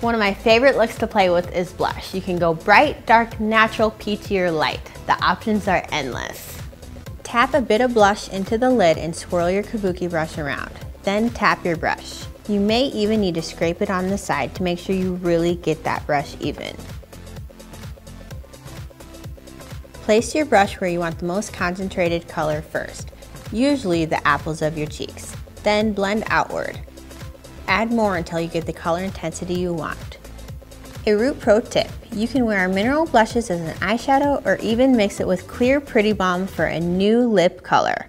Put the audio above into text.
One of my favorite looks to play with is blush. You can go bright, dark, natural, peachy, or light. The options are endless. Tap a bit of blush into the lid and swirl your kabuki brush around. Then tap your brush. You may even need to scrape it on the side to make sure you really get that brush even. Place your brush where you want the most concentrated color first, usually the apples of your cheeks. Then blend outward. Add more until you get the color intensity you want. A root pro tip, you can wear mineral blushes as an eyeshadow or even mix it with clear pretty balm for a new lip color.